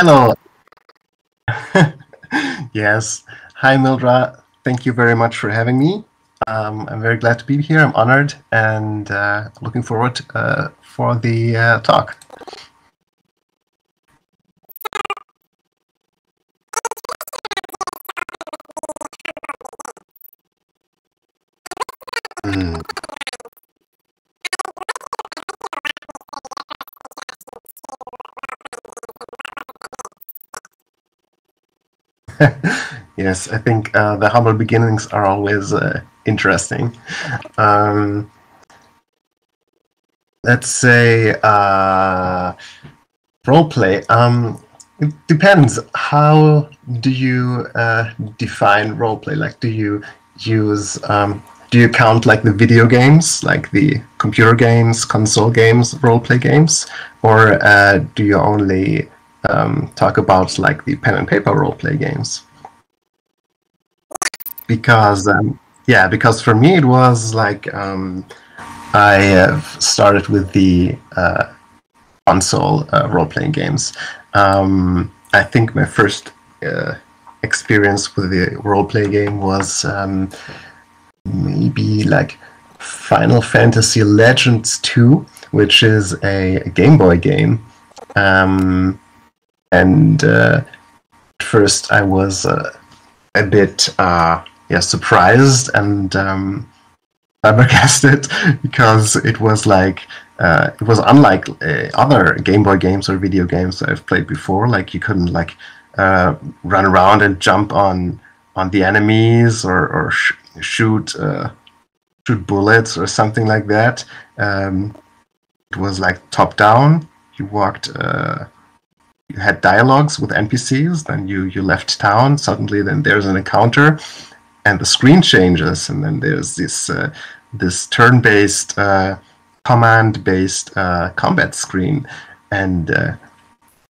Hello. yes. Hi, Mildra. Thank you very much for having me. Um, I'm very glad to be here. I'm honored and uh, looking forward uh, for the uh, talk. Yes, I think uh, the humble beginnings are always uh, interesting. Um, let's say uh, role play. Um, it depends. How do you uh, define role play? Like, do you use um, do you count like the video games, like the computer games, console games, role play games, or uh, do you only um, talk about like the pen and paper role play games? Because um, yeah, because for me it was like um, I have started with the uh, console uh, role playing games. Um, I think my first uh, experience with the role play game was um, maybe like Final Fantasy Legends 2, which is a, Game Boy game. Um, and uh, at first I was uh, a bit uh, yeah surprised and um, flabbergasted because it was like uh, it was unlike uh, other Game Boy games or video games I've played before. Like you couldn't like uh, run around and jump on on the enemies or, or sh- shoot uh, shoot bullets or something like that. Um, it was like top down. You walked. Uh, you had dialogues with NPCs. Then you you left town. Suddenly, then there's an encounter, and the screen changes, and then there's this uh, this turn-based, uh, command-based uh, combat screen, and uh,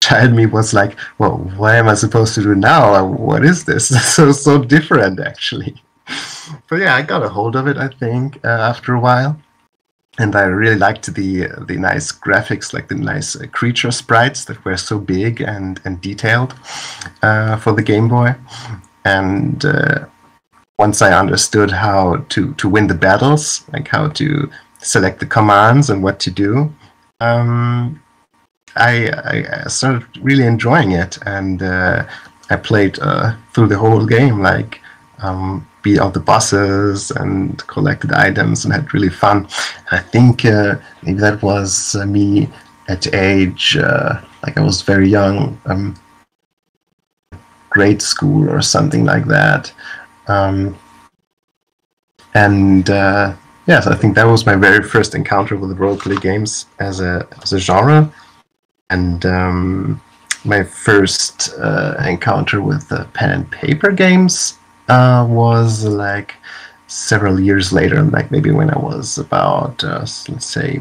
child me was like, "Well, what am I supposed to do now? What is this?" so so different, actually. But yeah, I got a hold of it. I think uh, after a while, and I really liked the the nice graphics, like the nice uh, creature sprites that were so big and and detailed uh, for the Game Boy, and uh, once I understood how to to win the battles, like how to select the commands and what to do, um, I, I, started really enjoying it, and uh, I played uh, through the whole game, like um, beat all the bosses and collected items and had really fun. And I think uh, maybe that was uh, me at age uh, like I was very young, um, grade school or something like that. Um, and uh, yes, I think that was my very first encounter with role play games as a as a genre, and um, my first uh, encounter with uh, pen and paper games uh, was like several years later, like maybe when I was about uh, let's say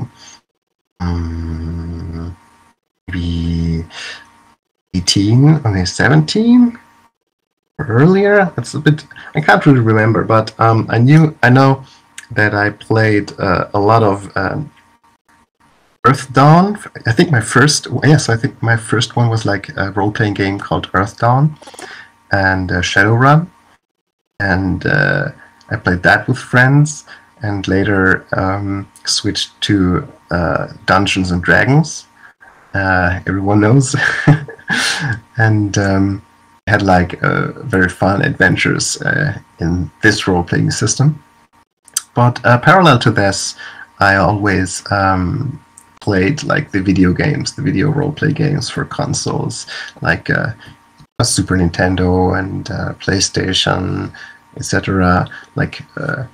um, maybe 18 or 17 earlier. It's a bit I can't really remember, but um, I knew I know that I played uh, a lot of um, Earthdawn. I think my first yes, I think my first one was like a role playing game called Earthdawn and uh, Shadowrun, and uh, I played that with friends, and later um, switched to uh, Dungeons and Dragons. Uh, everyone knows, and. Um, had like uh, very fun adventures uh, in this role playing system. But uh, parallel to this, I always um, played like the video games, the video role play games for consoles, like uh, Super Nintendo and uh, PlayStation, etc. Like, uh,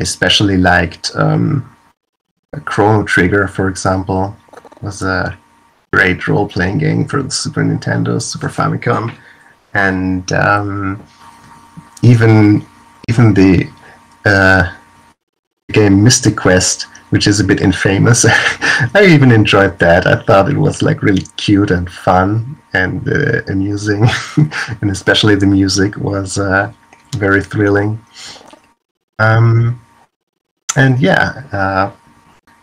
especially liked um, Chrono Trigger, for example, was a great role playing game for the Super Nintendo, Super Famicom and um, even even the uh, game Mystic Quest, which is a bit infamous. I even enjoyed that. I thought it was like really cute and fun and uh, amusing, and especially the music was uh, very thrilling. Um, and yeah, uh,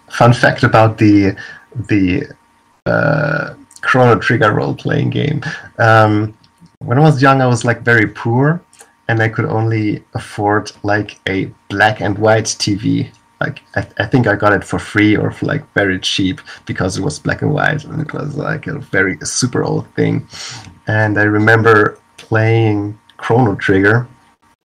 fun fact about the the uh, Chrono Trigger role playing game. Um, when I was young, I was like very poor, and I could only afford like a black and white TV. Like I, I think I got it for free or for like very cheap because it was black and white, and it was like a very a super old thing. And I remember playing Chrono Trigger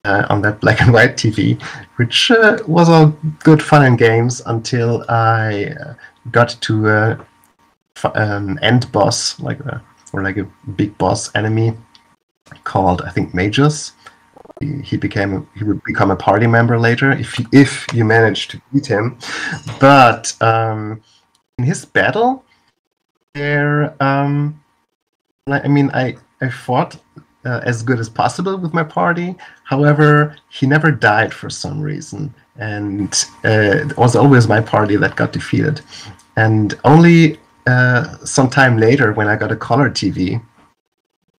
uh, on that black and white TV, which uh, was all good fun and games until I uh, got to an um, end boss, like a, or like a big boss enemy called I think Magus. He, he became he would become a party member later if you, if you manage to beat him, but um, in his battle, there um, I mean I I fought uh, as good as possible with my party. However, he never died for some reason, and uh, it was always my party that got defeated. And only uh, some time later, when I got a color TV,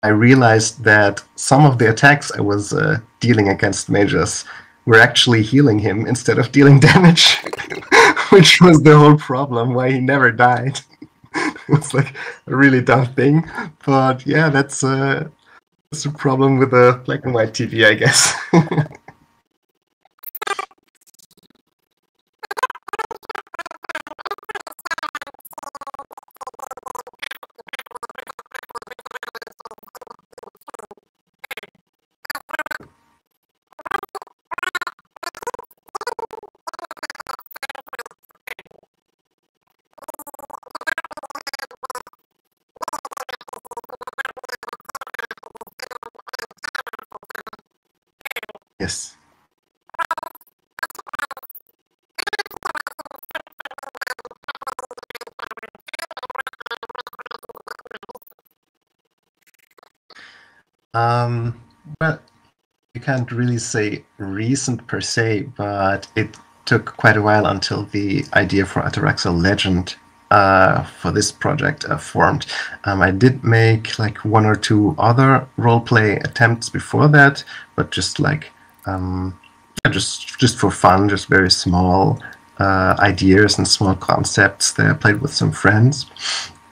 I realized that some of the attacks I was uh, dealing against Magus were actually healing him instead of dealing damage, which was the whole problem why he never died. it was like a really dumb thing, but yeah, that's uh, that's a problem with a black and white TV, I guess. You can't really say recent per se, but it took quite a while until the idea for Ataraxia Legend uh, for this project uh, formed. Um, I did make like one or two other roleplay attempts before that, but just like um, just just for fun, just very small uh, ideas and small concepts that I played with some friends.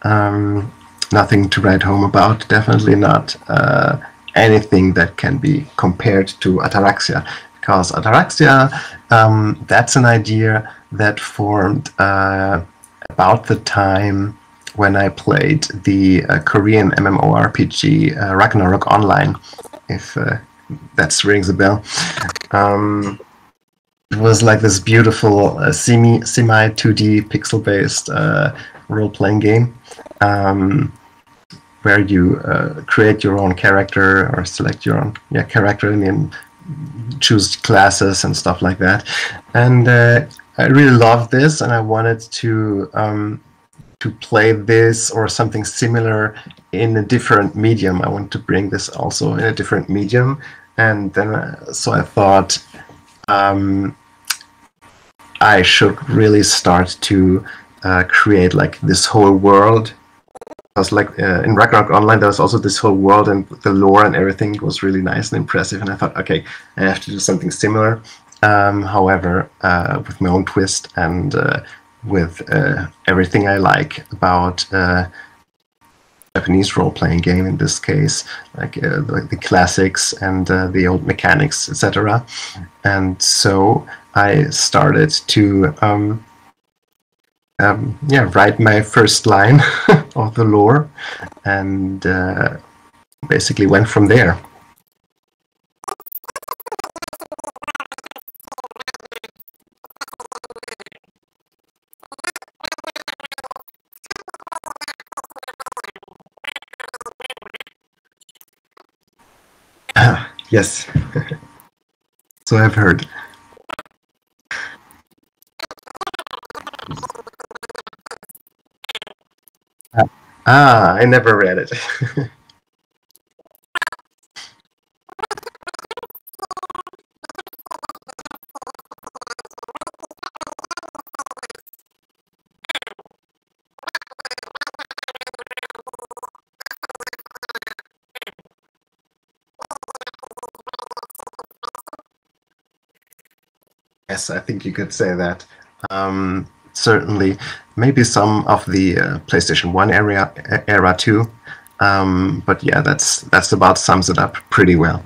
Um, nothing to write home about. Definitely not uh, anything that can be compared to Ataraxia, because Ataraxia um, that's an idea that formed uh, about the time when I played the uh, Korean MMORPG uh, Ragnarok Online. If uh, that rings a bell. Um, it was like this beautiful uh, semi semi 2D pixel based uh, role playing game um, where you uh, create your own character or select your own yeah character and then choose classes and stuff like that. And uh, I really loved this, and I wanted to um, to play this or something similar in a different medium. I want to bring this also in a different medium, and then uh, so I thought um, I should really start to uh, create like this whole world. Because like uh, in Ragnarok Online, there was also this whole world and the lore and everything was really nice and impressive. And I thought, okay, I have to do something similar. Um, however, uh, with my own twist and uh, with uh, everything I like about Japanese role-playing game in this case, like uh, the, classics and uh, the old mechanics, etc. And so I started to, um, um, yeah, write my first line of the lore, and uh, basically went from there. Yes. so I've heard. Ah, I never read it. Yes, I think you could say that. Um, certainly. Maybe some of the uh, PlayStation One area era too. Um, but yeah, that's that's about sums it up pretty well.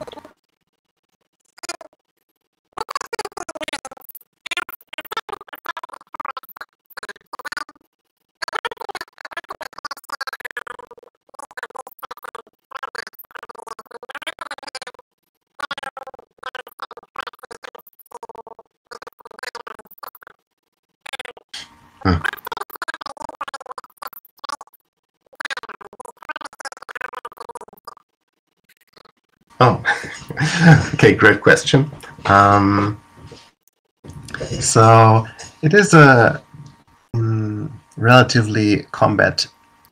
Great question. Um, so it is a mm, relatively combat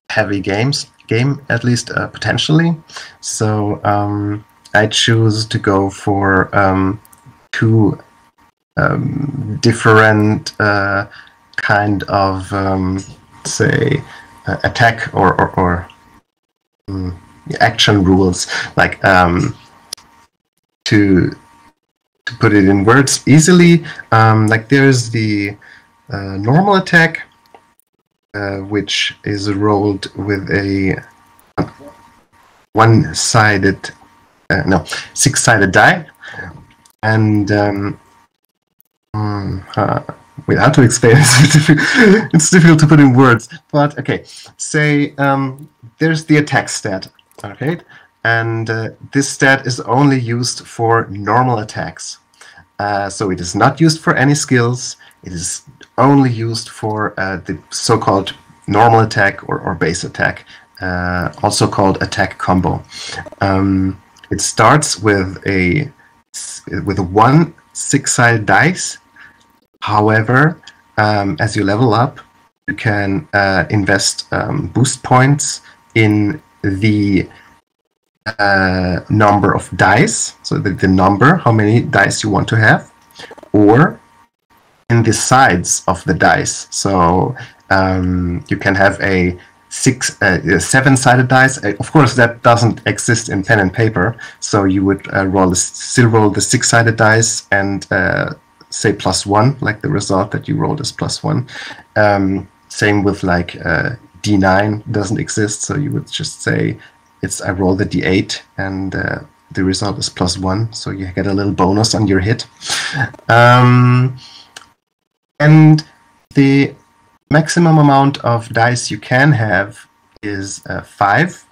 heavy games game, at least uh, potentially. So um, I choose to go for um, two um, different uh, kind of um, say uh, attack or or, or um, action rules like um, to to put it in words easily um, like there's the uh, normal attack uh, which is rolled with a one-sided uh, no six-sided die. And um, hmm, wait how to explain this? It's difficult to put in words but okay. Say um, there's the attack stat Okay, and uh, this stat is only used for normal attacks. Uh, so it is not used for any skills. It is only used for uh, the so-called normal attack or, or base attack, uh, also called attack combo. Um, it starts with a with a one six-sided dice. However, um, as you level up, you can uh, invest um, boost points in the uh, number of dice, so the, the number, how many dice you want to have, or in the sides of the dice. So um, you can have a six, uh, seven-sided dice. Uh, of course, that doesn't exist in pen and paper. So you would uh, roll, still roll the six-sided dice and uh, say plus one, like the result that you rolled is plus one. Um, same with like uh, D9 doesn't exist, so you would just say it's I roll the d8 and uh, the result is plus one, so you get a little bonus on your hit. Um, and the maximum amount of dice you can have is uh, five.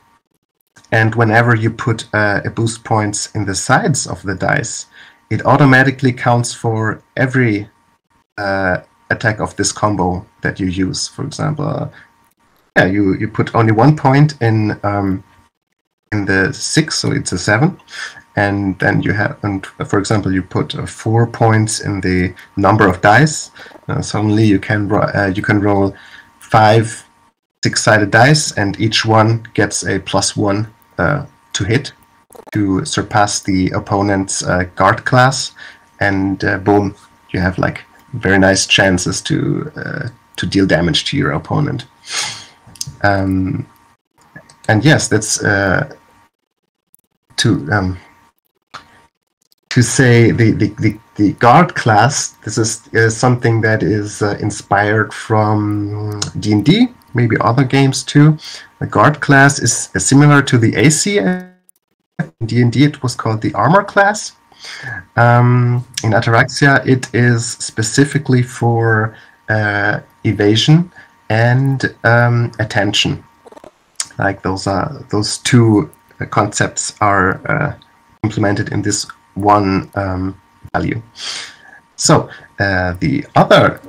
And whenever you put uh, a boost points in the sides of the dice, it automatically counts for every uh, attack of this combo that you use. For example, yeah, you, you put only one point in um, in the six, so it's a seven. And then you have, and for example, you put uh, four points in the number of dice. Uh, suddenly, you can uh, you can roll five six-sided dice, and each one gets a plus one uh, to hit to surpass the opponent's uh, guard class. And uh, boom, you have like very nice chances to to deal damage to your opponent. Um, and yes, that's uh, to um, to say the, the, the, the, guard class. This is, something that is uh, inspired from D and D, maybe other games too. The guard class is uh, similar to the AC. In D and D, it was called the armor class. Um, in Ataraxia, it is specifically for uh, evasion and um, attention. Like those are those two concepts are uh, implemented in this one um, value. So uh, the other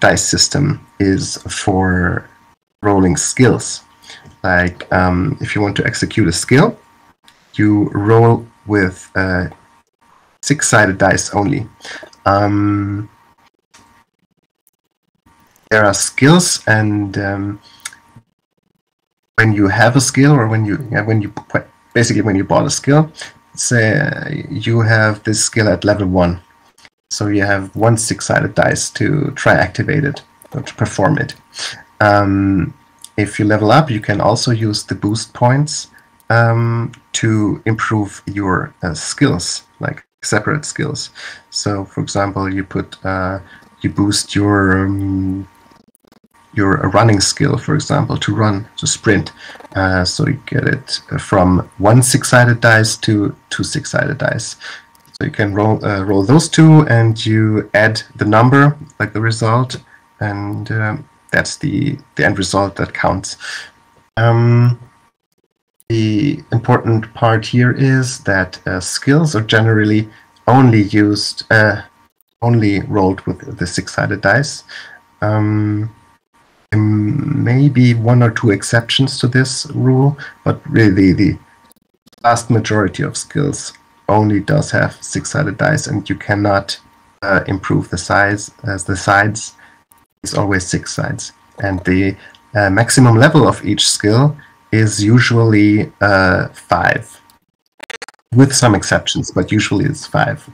dice system is for rolling skills. Like um, if you want to execute a skill, you roll with uh, six-sided dice only. Um, there are skills, and um, when you have a skill or when you when you basically when you bought a skill, say you have this skill at level one, so you have one six-sided dice to try activate it or to perform it. Um, if you level up, you can also use the boost points um, to improve your uh, skills, like separate skills. So, for example, you put uh, you boost your um, your running skill, for example, to run, to sprint. Uh, so you get it from one six-sided dice to two six-sided dice. So you can roll uh, roll those two, and you add the number, like the result, and um, that's the the end result that counts. Um, the important part here is that uh, skills are generally only used, uh, only rolled with the six-sided dice. Um, maybe one or two exceptions to this rule, but really the vast majority of skills only does have six-sided dice, and you cannot uh, improve the size as the sides is always six sides, and the uh, maximum level of each skill is usually uh, five, with some exceptions, but usually it's five.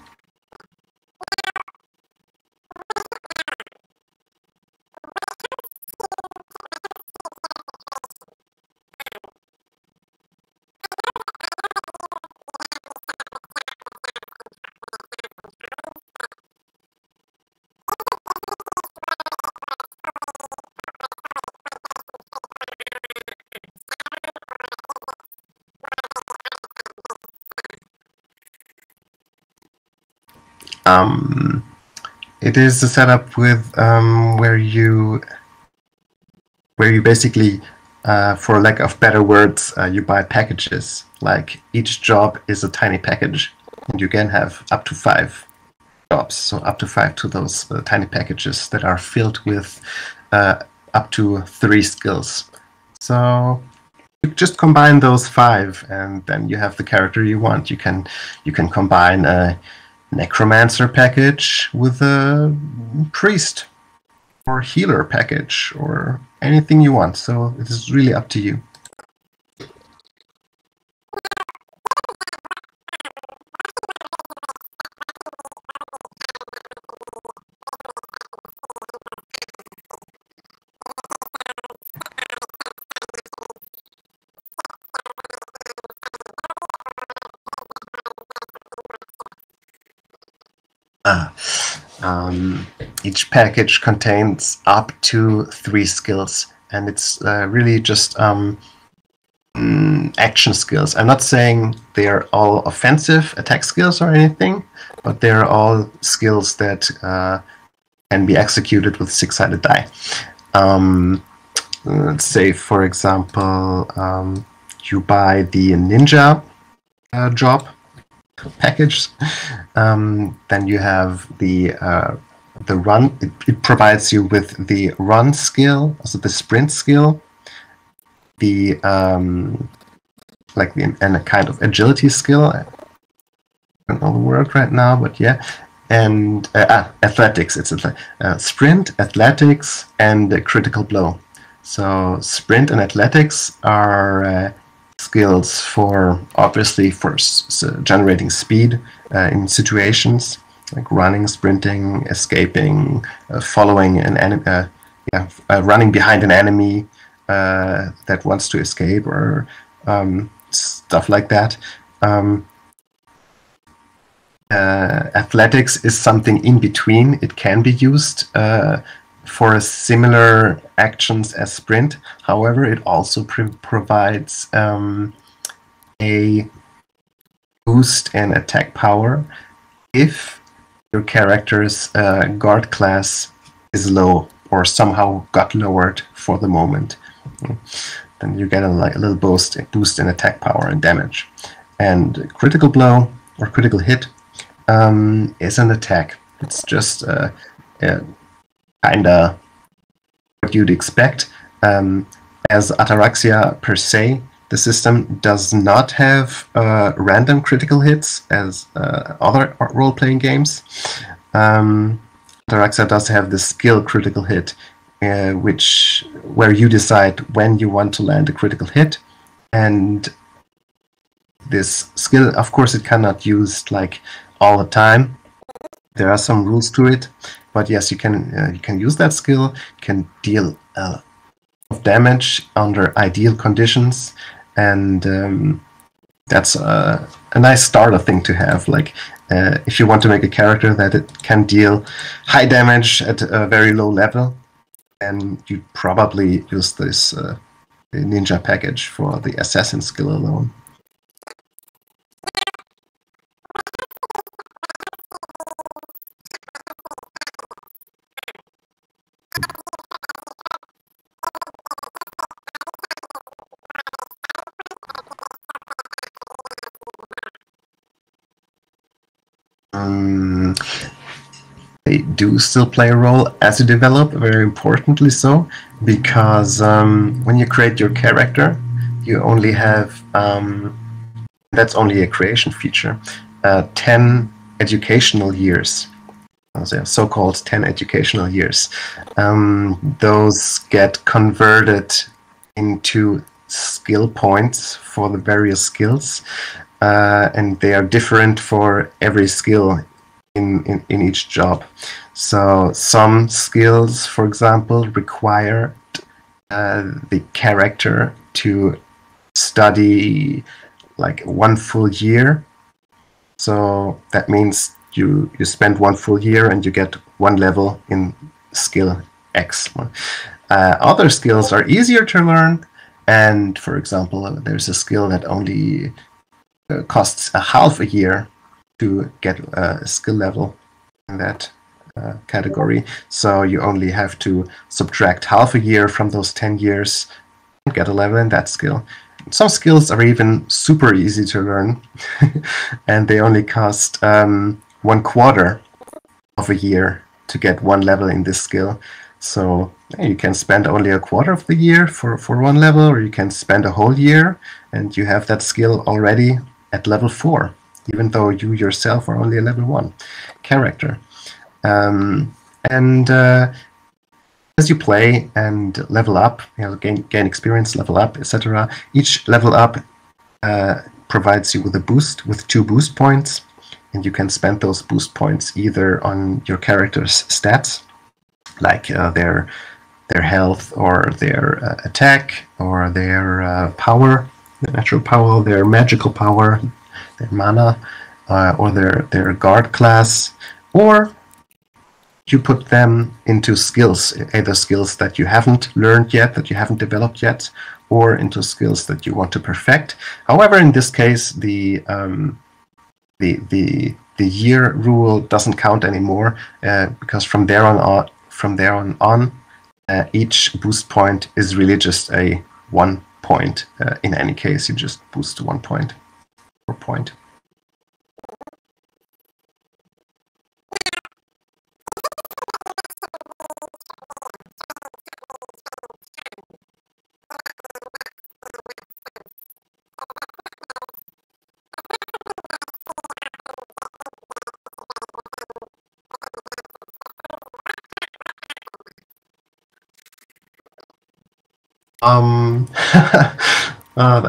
Um, it is a setup with um, where you where you basically, uh, for lack of better words, uh, you buy packages. Like each job is a tiny package, and you can have up to five jobs, so up to five to those uh, tiny packages that are filled with uh, up to three skills. So you just combine those five, and then you have the character you want. You can you can combine a necromancer package with a priest or healer package or anything you want. So it is really up to you. Each package contains up to three skills, and it's uh, really just um, mm, action skills. I'm not saying they are all offensive attack skills or anything, but they're all skills that uh, can be executed with six-sided die. Um, let's say, for example, um, you buy the ninja uh, job package. Um, then you have the uh, the run. It, it, provides you with the run skill, also the sprint skill, the um, like the and a kind of agility skill. I don't know the word right now, but yeah. And uh, ah, athletics. It's uh, sprint, athletics, and a critical blow. So sprint and athletics are uh, skills for obviously for generating speed uh, in situations like running, sprinting, escaping, uh, following an enemy, uh, yeah, uh, running behind an enemy uh, that wants to escape or um, stuff like that. Um, uh, athletics is something in between. It can be used for similar actions as sprint. However, it also provides um, a boost in attack power if your character's uh, guard class is low or somehow got lowered for the moment. Then you get a, like, a little boost, boost in attack power and damage. And critical blow or critical hit um, is an attack. It's just uh, kind of what you'd expect. Um, as Ataraxia per se, the system does not have uh, random critical hits as uh, other role playing games. Um, does have the skill critical hit, uh, which where you decide when you want to land a critical hit, and this skill, of course, it cannot use like all the time. There are some rules to it, but yes, you can uh, you can use that skill. Can deal of damage under ideal conditions, and um, that's a, a, nice starter thing to have. Like uh, if you want to make a character that it can deal high damage at a very low level, then you probably use this uh, ninja package for the assassin skill alone. Do still play a role as you develop, very importantly so, because um, when you create your character, you only have um, that's only a creation feature. Uh, 10 educational years, so called 10 educational years. Um, those get converted into skill points for the various skills uh, and they are different for every skill in, in, in each job. So some skills, for example, require uh, the character to study like one full year. So that means you you spend one full year and you get one level in skill X. Uh, other skills are easier to learn, and for example, there's a skill that only uh, costs a half a year to get a skill level in that uh, category. So you only have to subtract half a year from those 10 years and get a level in that skill. Some skills are even super easy to learn, and they only cost um, one quarter of a year to get one level in this skill. So you can spend only a quarter of the year for, for one level, or you can spend a whole year and you have that skill already at level 4, even though you yourself are only a level 1 character. Um, and uh, as you play and level up, you know, gain, gain experience, level up, etc., each level up uh, provides you with a boost, with two boost points, and you can spend those boost points either on your character's stats, like uh, their their health or their uh, attack or their uh, power, their natural power, their magical power, their mana, uh, or their, their guard class, or you put them into skills, either skills that you haven't learned yet, that you haven't developed yet, or into skills that you want to perfect. However, in this case, the um, the the the year rule doesn't count anymore uh, because from there on, on from there on on, uh, each boost point is really just a one point. Uh, in any case, you just boost to one point point.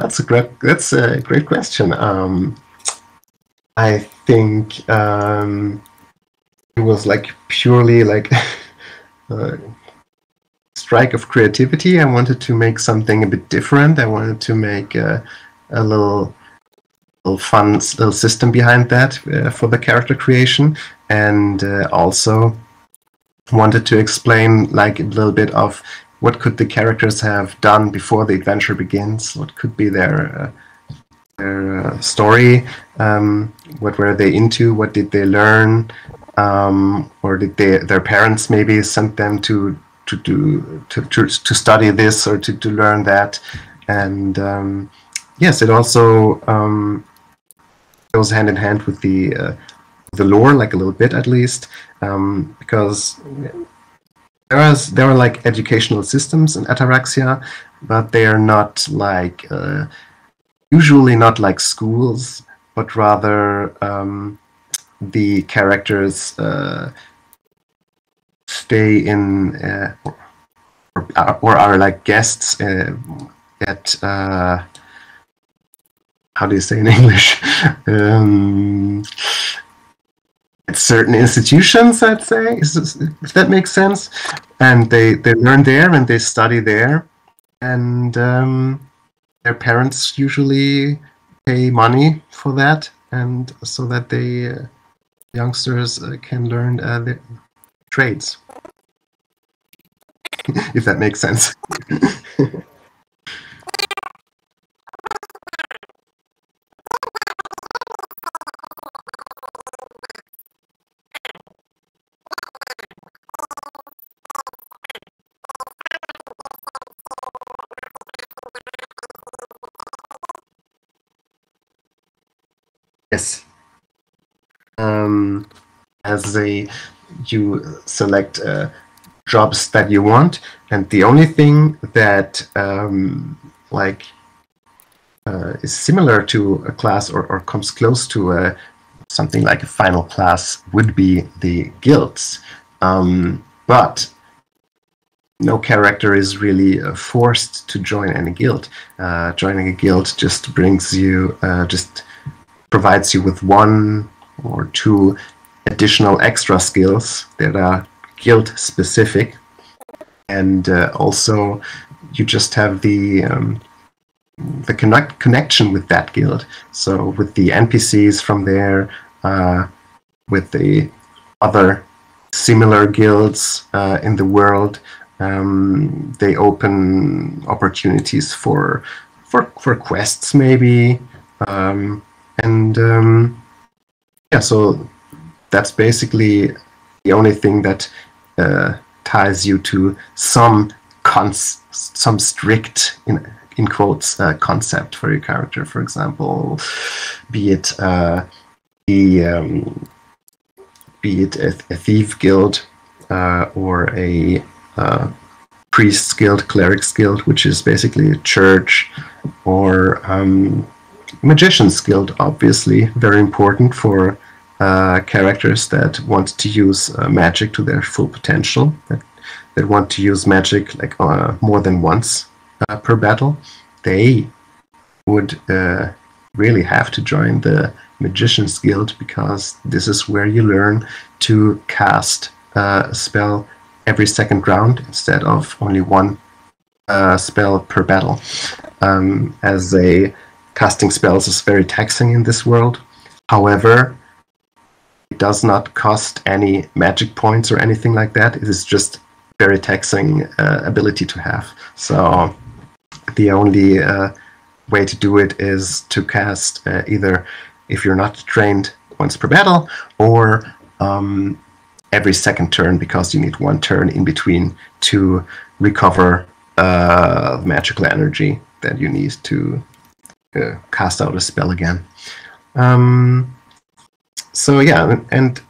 That's a great that's a great question. Um, I think um, it was like purely like a strike of creativity. I wanted to make something a bit different. I wanted to make a, a little little fun little system behind that uh, for the character creation, and uh, also wanted to explain like a little bit of what could the characters have done before the adventure begins? What could be their uh, their uh, story? Um, what were they into? What did they learn? Um, or did they their parents maybe sent them to to do to, to, to study this or to, to learn that? And um, yes, it also um, goes hand in hand with the uh, the lore, like a little bit at least, um, because there is there are like educational systems in Ataraxia, but they are not like uh, usually not like schools, but rather um, the characters uh, stay in uh, or, or, are like guests uh, at uh, how do you say in English? um, certain institutions, I'd say, if that makes sense. And they, they learn there and they study there. And um, their parents usually pay money for that, and so that they uh, youngsters uh, can learn uh, the trades. if that makes sense. as a you select uh, jobs that you want, and the only thing that um, like uh, is similar to a class or, or comes close to a something like a final class would be the guilds. Um, but no character is really uh, forced to join any guild. Uh, joining a guild just brings you, uh, just provides you with one or two additional extra skills that are guild specific and uh, also you just have the um, the connect connection with that guild so with the npcs from there uh, with the other similar guilds uh, in the world um, they open opportunities for for for quests maybe. Um, and um, yeah, so that's basically the only thing that uh, ties you to some cons- some strict in in quotes uh, concept for your character. For example, be it uh, the um, be it a, a thief guild uh, or a uh, priest guild, clerics guild, which is basically a church, or um, Magician's Guild, obviously, very important for uh, characters that want to use uh, magic to their full potential, that, that want to use magic like uh, more than once uh, per battle. They would uh, really have to join the Magician's Guild because this is where you learn to cast a spell every second round instead of only one spell per battle. Um, as a casting spells is very taxing in this world. However, it does not cost any magic points or anything like that. It is just very taxing uh, ability to have. So the only uh, way to do it is to cast uh, either if you're not trained once per battle or um, every second turn because you need one turn in between to recover uh, magical energy that you need to uh, cast out a spell again. Um, so yeah, and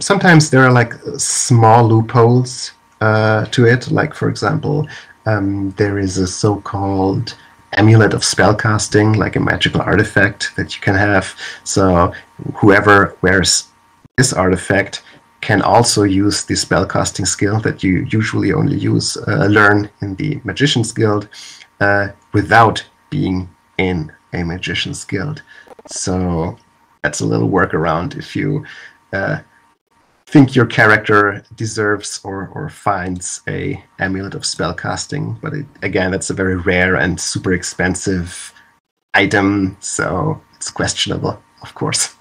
sometimes there are like small loopholes uh, to it. Like for example, um, there is a so-called amulet of spellcasting, like a magical artifact that you can have. So whoever wears this artifact can also use the spellcasting skill that you usually only use uh, learn in the magician's guild uh, without being in a magician's guild. So that's a little workaround if you uh, think your character deserves or, or finds a amulet of spellcasting. But it, again, that's a very rare and super expensive item, so it's questionable, of course.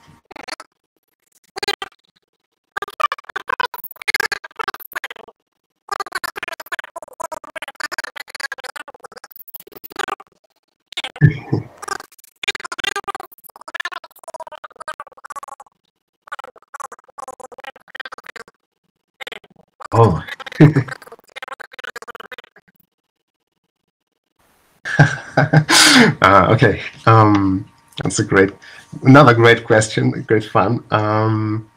Uh, okay. Um, that's a great, another great question. Great fun. Um,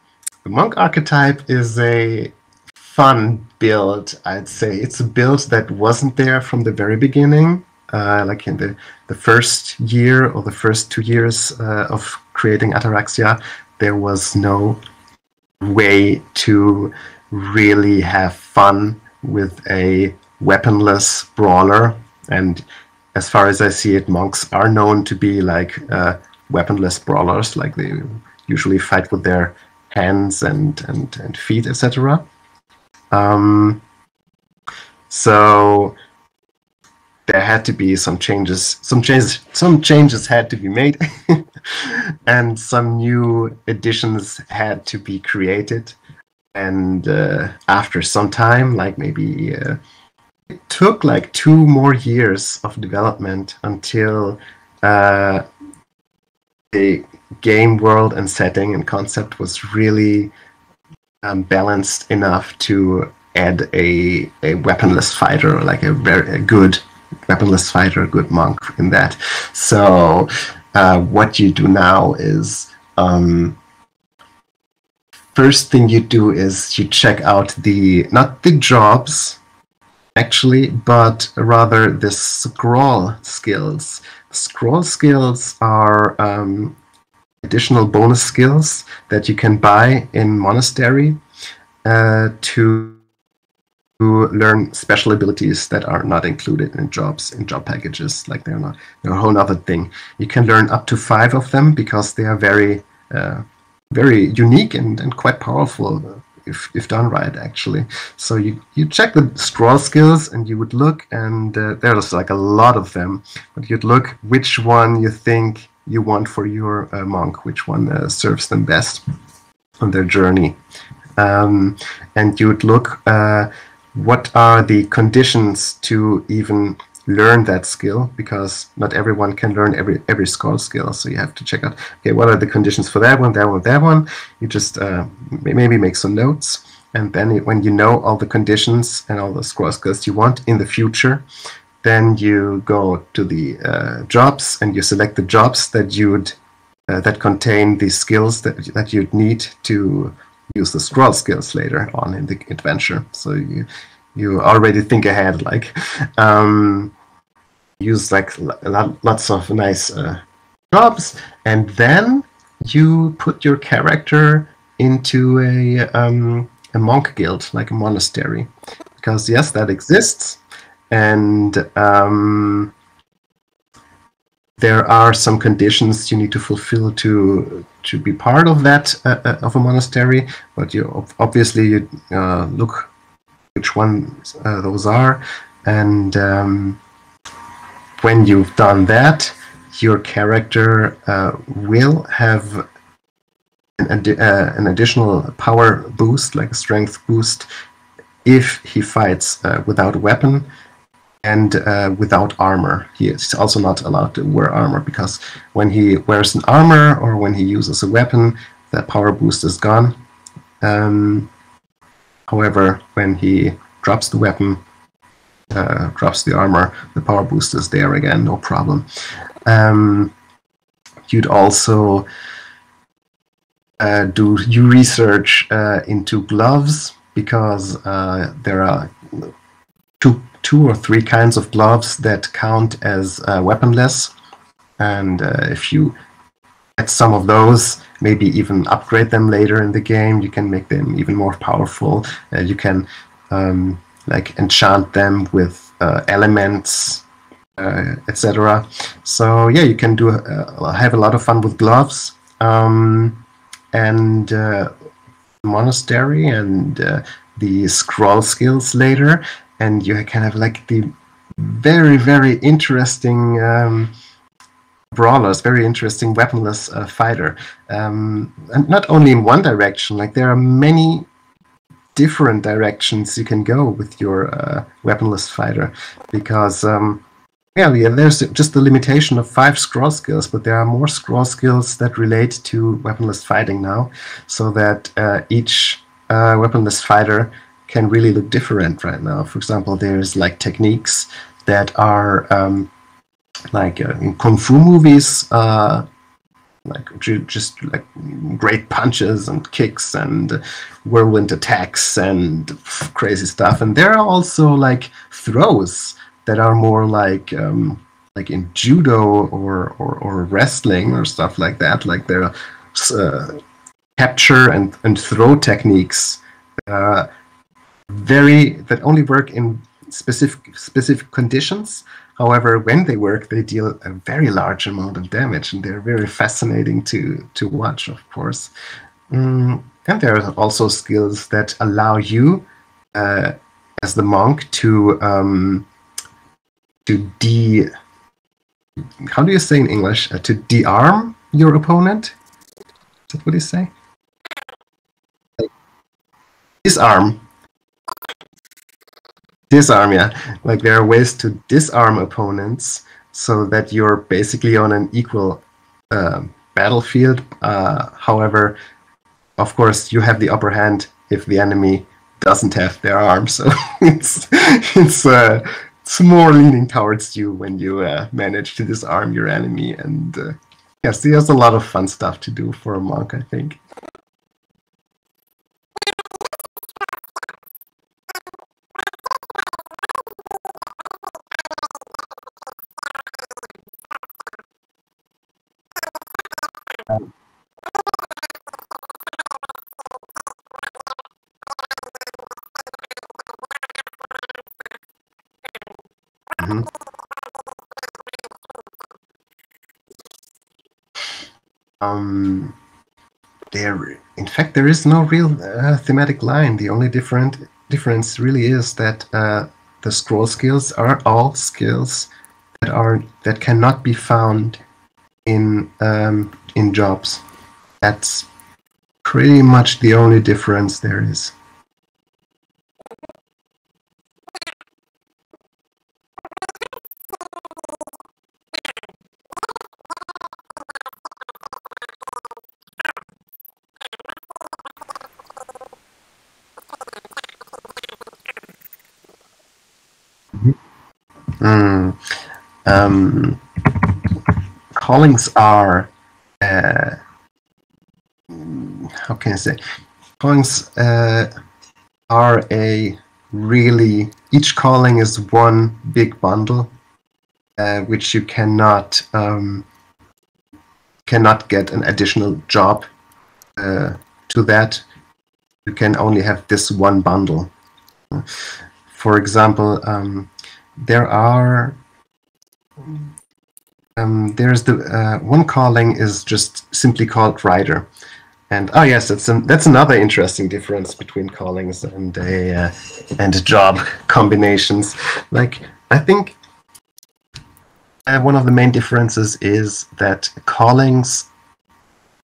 the monk archetype is a fun build. I'd say it's a build that wasn't there from the very beginning. Uh, like in the, the first year or the first two years uh, of creating Ataraxia, there was no way to really have fun with a weaponless brawler. And as far as I see it, monks are known to be like uh, weaponless brawlers, like they usually fight with their hands and, and, and feet, etc. Um, so there had to be some changes. Some changes. Some changes had to be made. and some new additions had to be created. And uh, after some time, like maybe uh, it took like two more years of development until uh, the game world and setting and concept was really um, balanced enough to add a, a weaponless fighter, like a very a good weaponless fighter, a good monk in that. So uh, what you do now is um, first thing you do is you check out the not the jobs actually, but rather the scroll skills. Scroll skills are um, additional bonus skills that you can buy in monastery uh, to learn special abilities that are not included in jobs in job packages like they're not they're a whole other thing you can learn up to five of them because they are very uh, very unique and, and quite powerful if, if done right actually. So you, you check the scroll skills and you would look and uh, there's like a lot of them but you'd look which one you think you want for your uh, monk which one uh, serves them best on their journey. Um, and you would look uh, what are the conditions to even learn that skill because not everyone can learn every every scroll skill so you have to check out okay what are the conditions for that one that one that one you just uh, maybe make some notes and then when you know all the conditions and all the scroll skills you want in the future then you go to the uh, jobs and you select the jobs that you'd uh, that contain the skills that, that you'd need to use the scroll skills later on in the adventure. So you you already think ahead, like um, use like lots of nice uh, jobs, and then you put your character into a um, a monk guild, like a monastery, because yes, that exists, and um, there are some conditions you need to fulfill to to be part of that uh, uh, of a monastery. But you obviously you uh, look which ones uh, those are, and um, when you've done that, your character uh, will have an, uh, an, additional power boost, like a strength boost, if he fights without a weapon and uh, without armor. He is also not allowed to wear armor because when he wears an armor or when he uses a weapon, the power boost is gone. Um, however, when he drops the weapon, uh, drops the armor, the power boost is there again, no problem. Um, you'd also uh, do you research uh, into gloves because uh, there are two two or three kinds of gloves that count as uh, weaponless. And uh, if you get some of those, maybe even upgrade them later in the game, you can make them even more powerful. You can um, like enchant them with uh, elements, uh, etc. So yeah, you can do uh, have a lot of fun with gloves. Um, and monastery and the scroll skills later and you can have like the very very interesting um, brawlers, very interesting weaponless uh, fighter, um, and not only in one direction. Like there are many different directions you can go with your uh, weaponless fighter, because um, yeah, yeah, there's just the limitation of five scroll skills, but there are more scroll skills that relate to weaponless fighting now, so that uh, each uh, weaponless fighter can really look different right now. For example, there's like techniques that are um, like uh, in kung fu movies, uh, like just like great punches and kicks and whirlwind attacks and crazy stuff. And there are also like throws that are more like um, like in judo or, or, or wrestling or stuff like that. Like there are uh, capture and, and throw techniques uh, very that only work in specific specific conditions. However, when they work, they deal a very large amount of damage, and they're very fascinating to to watch, of course. Mm, and there are also skills that allow you, uh, as the monk, to um, to de how do you say in English uh, to de-arm your opponent. Is that what you say? Disarm. Disarm, yeah. Like there are ways to disarm opponents so that you're basically on an equal uh, battlefield. Uh, however, of course, you have the upper hand if the enemy doesn't have their arms. So it's it's uh, it's more leaning towards you when you uh, manage to disarm your enemy. And uh, yes, there's a lot of fun stuff to do for a monk, I think. There is no real uh, thematic line. The only different difference really is that uh, the scroll skills are all skills that are that cannot be found in um, in jobs. That's pretty much the only difference there is. Um, callings are uh, how can I say? Callings uh, are a really each calling is one big bundle uh, which you cannot um, cannot get an additional job uh, to that. You can only have this one bundle. For example um, there are um, there's the uh, one calling is just simply called rider and oh yes that's an, that's another interesting difference between callings and a uh, and job combinations like i think uh, one of the main differences is that callings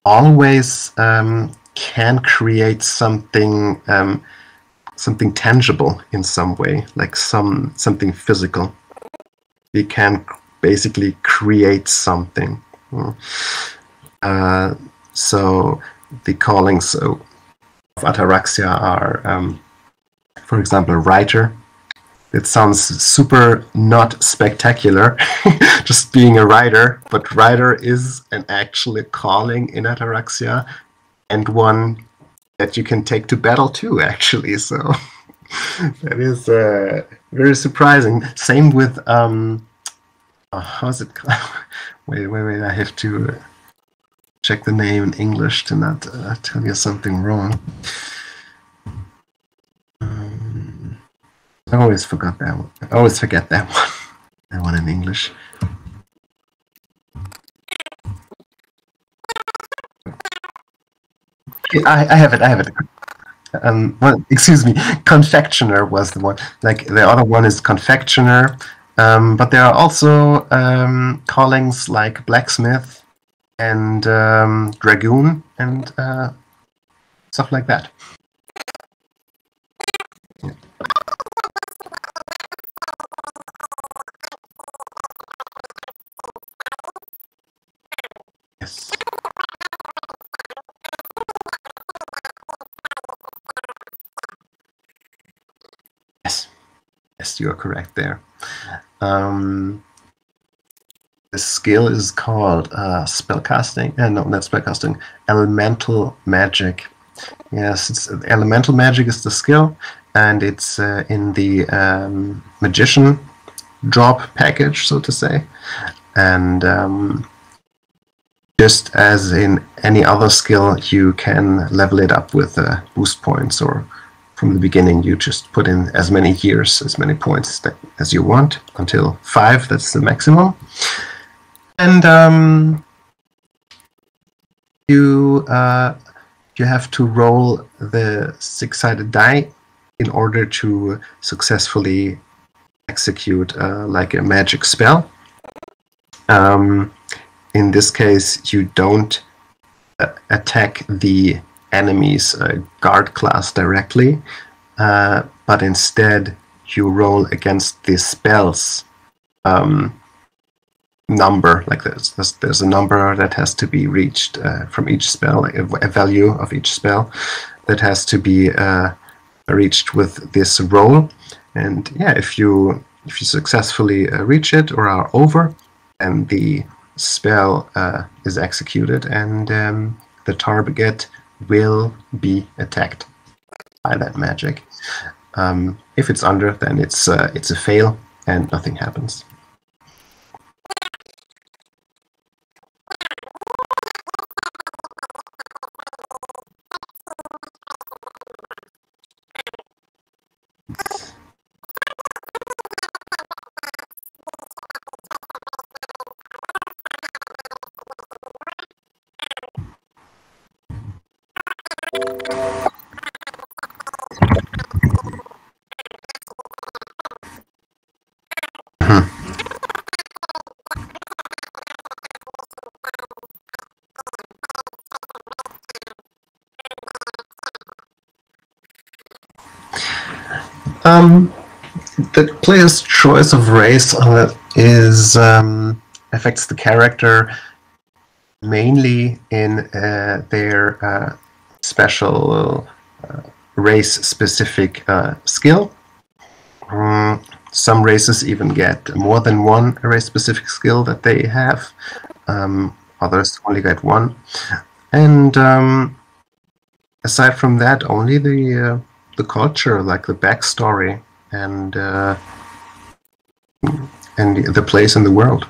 always um, can create something um, something tangible in some way, like some something physical. We can basically create something. Uh, so the callings of ataraxia are, um, for example, writer. It sounds super not spectacular, just being a writer, but writer is an actual calling in ataraxia and one that you can take to battle too, actually. So that is uh, very surprising. Same with um, how's it called? wait, wait, wait! I have to uh, check the name in English to not uh, tell you something wrong. Um, I always forgot that one. I always forget that one. that one in English. I, I have it. I have it. Um, well, excuse me. Confectioner was the one. Like the other one is confectioner, um, but there are also um, callings like blacksmith and um, dragoon and uh, stuff like that. Yes. Yes, yes, you are correct there. Um, the skill is called uh, spellcasting. Uh, no, not spellcasting. Elemental magic. Yes, elemental magic is the skill, and it's uh, in the um, magician drop package, so to say. And um, just as in any other skill, you can level it up with uh, boost points or from the beginning you just put in as many years, as many points that, as you want until five. That's the maximum. And um, you uh, you have to roll the six-sided die in order to successfully execute uh, like a magic spell. Um, in this case, you don't uh, attack the enemy's uh, guard class directly, uh, but instead you roll against the spell's um, number. Like there's, there's, there's a number that has to be reached uh, from each spell, a, a, value of each spell that has to be uh, reached with this roll. And yeah, if you if you successfully uh, reach it or are over, and the spell uh, is executed, and um, the target will be attacked by that magic. Um, if it's under, then it's uh, it's a fail and nothing happens. Um, the player's choice of race uh, is um, affects the character mainly in uh, their uh, special race-specific uh, skill. Um, some races even get more than one race-specific skill that they have. Um, others only get one, and um, aside from that, only the uh, the culture, like the backstory and uh, and the place in the world.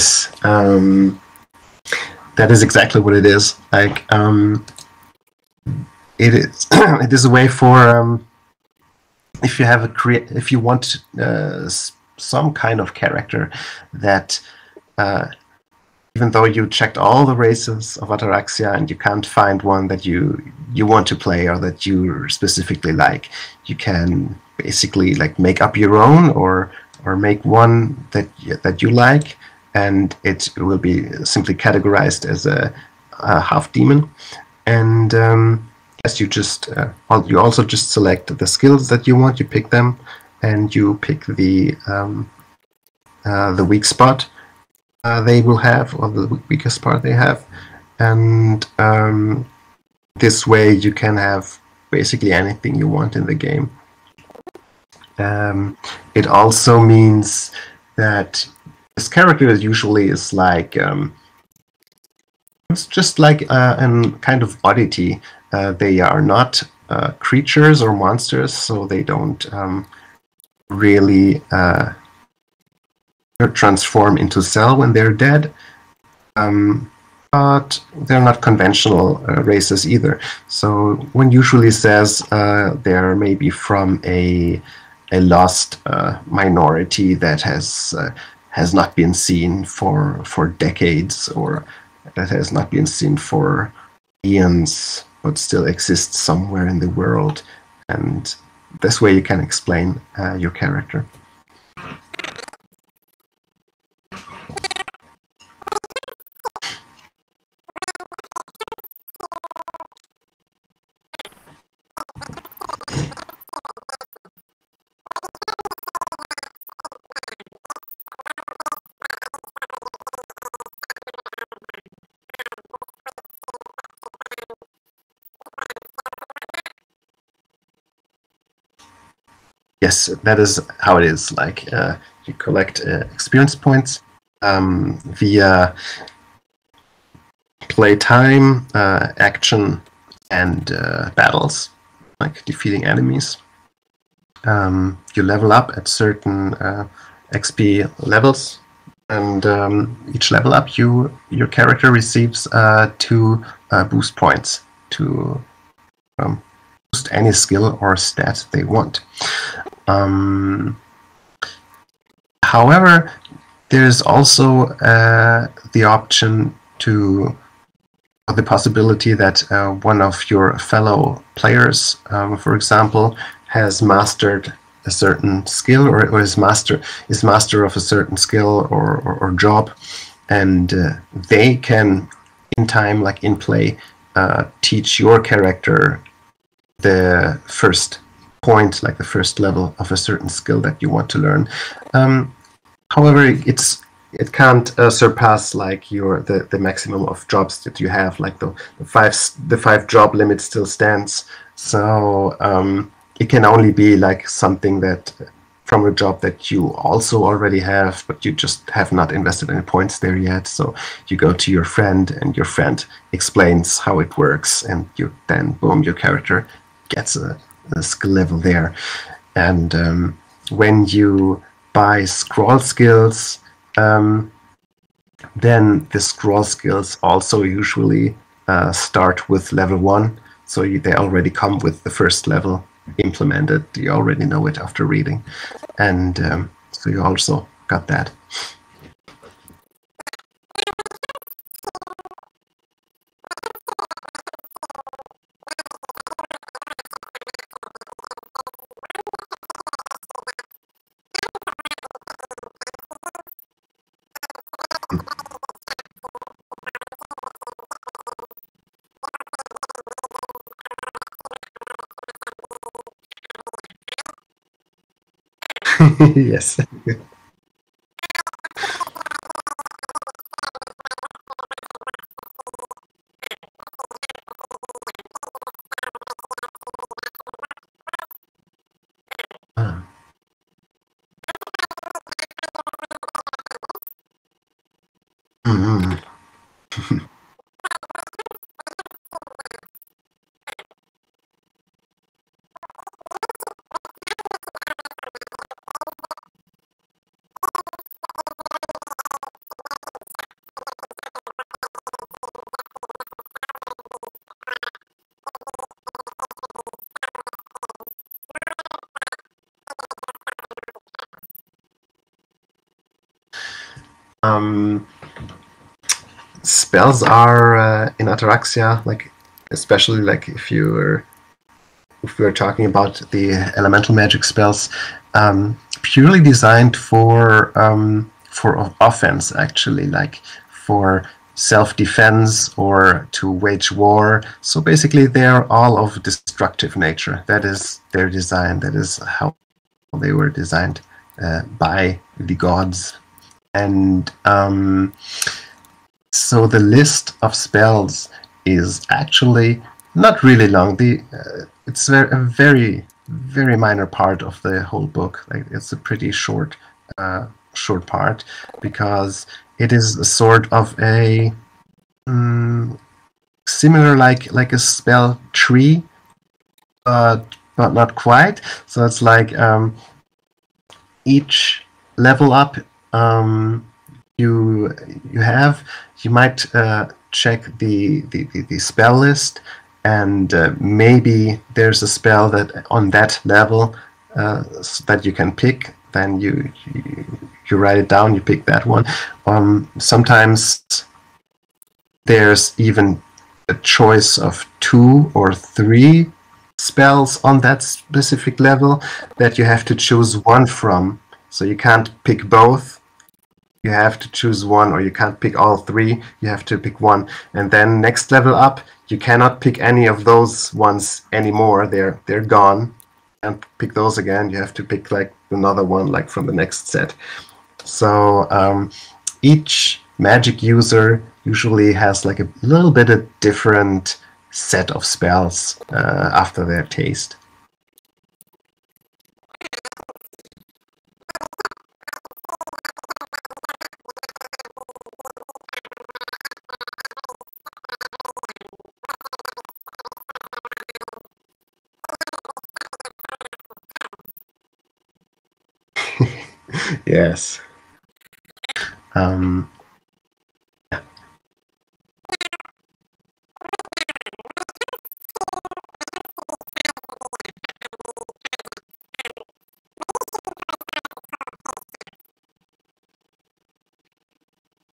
Yes, um, that is exactly what it is. Like, um, it is. it is a way for um, if you have a create if you want uh, some kind of character that. Uh, even though you checked all the races of Ataraxia and you can't find one that you you want to play or that you specifically like, you can basically like make up your own or or make one that that you like and it will be simply categorized as a, a half demon. And um, yes, you just uh, you also just select the skills that you want. You pick them, and you pick the um, uh, the weak spot uh, they will have, or the weakest part they have, and um, this way you can have basically anything you want in the game. Um, it also means that this character usually is like um, it's just like uh, a kind of oddity. Uh, they are not uh, creatures or monsters, so they don't um, really uh, transform into cell when they're dead. Um, but they're not conventional uh, races either. So one usually says uh, they're maybe from a a lost minority that has has not been seen for for decades or that has not been seen for eons but still exists somewhere in the world. And this way you can explain uh, your character yes, that is how it is. Like uh, you collect uh, experience points um, via play time, uh, action, and uh, battles, like defeating enemies. Um, you level up at certain uh, XP levels, and um, each level up, you your character receives uh, two boost points to um, boost any skill or stat they want. Um, however, there's also uh, the option to the possibility that uh, one of your fellow players, um, for example, has mastered a certain skill or, or is master is master of a certain skill or, or, or job and uh, they can in time like in play uh, teach your character the first point like the first level of a certain skill that you want to learn um, however it's it can't uh, surpass like your the, the maximum of jobs that you have like the, the five the five job limit still stands so um, it can only be like something that from a job that you also already have, but you just have not invested any points there yet. So you go to your friend, and your friend explains how it works, and you then boom, your character gets a, a skill level there. And um, when you buy scroll skills, um, then the scroll skills also usually uh, start with level one. So you, they already come with the first level implemented. You already know it after reading, and um, so you also got that. yes. Spells are uh, in Ataraxia, like especially like if you're if we're talking about the elemental magic spells, um, purely designed for um, for offense, actually, like for self-defense or to wage war. So basically, they're all of destructive nature. That is their design. That is how they were designed uh, by the gods and um, so the list of spells is actually not really long. The uh, it's a very very minor part of the whole book. Like it's a pretty short uh, short part because it is a sort of a um, similar like like a spell tree, but but not quite. So it's like um, each level up um, you you have you might uh, check the, the, the, the, spell list and uh, maybe there's a spell that on that level uh, that you can pick then you, you, you write it down you pick that one. Um, sometimes there's even a choice of two or three spells on that specific level that you have to choose one from. So you can't pick both you have to choose one or you can't pick all three. You have to pick one. And then next level up you cannot pick any of those ones anymore. They're they're gone. And pick those again. You have to pick like another one like from the next set. So um, each magic user usually has like a little bit of different set of spells uh, after their taste Yes. Um,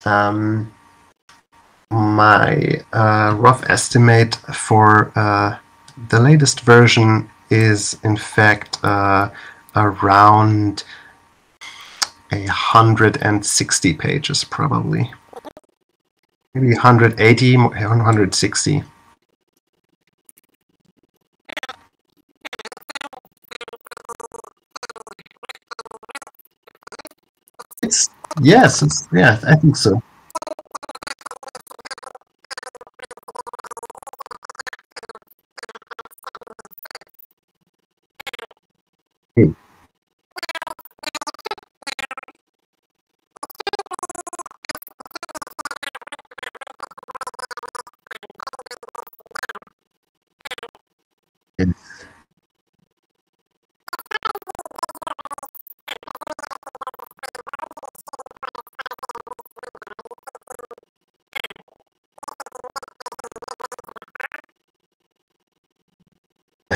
Um, my uh, rough estimate for uh, the latest version is in fact uh, around a hundred and sixty pages, probably maybe 180, 160. It's yes, it's yeah, I think so.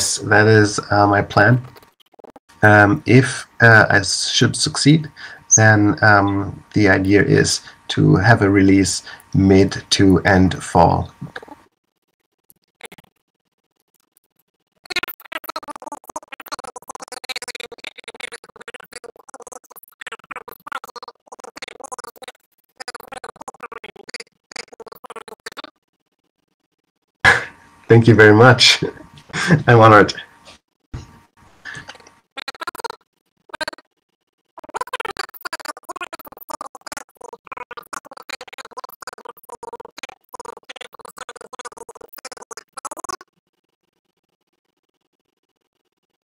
Yes, that is uh, my plan. Um, if uh, I should succeed, then um, the idea is to have a release mid to end fall. Thank you very much. I'm honored.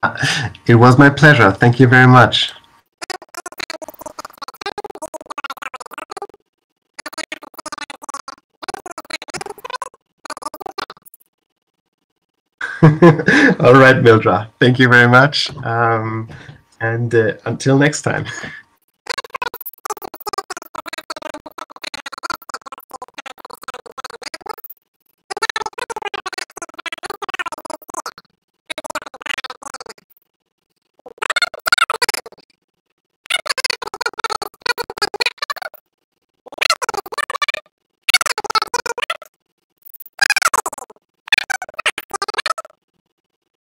It was my pleasure. Thank you very much. All right, Mildra. Thank you very much. Um, and uh, until next time.